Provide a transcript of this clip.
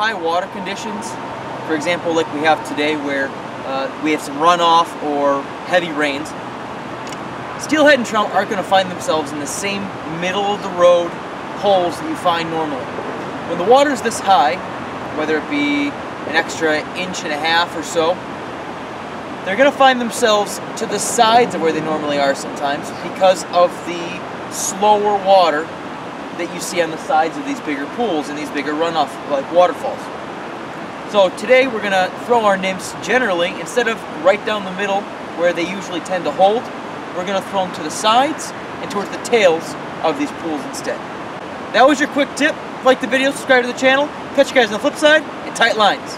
high water conditions, for example, like we have today where uh, we have some runoff or heavy rains, steelhead and trout aren't going to find themselves in the same middle of the road holes that you find normally. When the water's this high, whether it be an extra inch and a half or so, they're going to find themselves to the sides of where they normally are sometimes because of the slower water that you see on the sides of these bigger pools and these bigger runoff like waterfalls. So today we're going to throw our nymphs generally, instead of right down the middle where they usually tend to hold, we're going to throw them to the sides and towards the tails of these pools instead. That was your quick tip. Like the video, subscribe to the channel. Catch you guys on the flip side, and tight lines.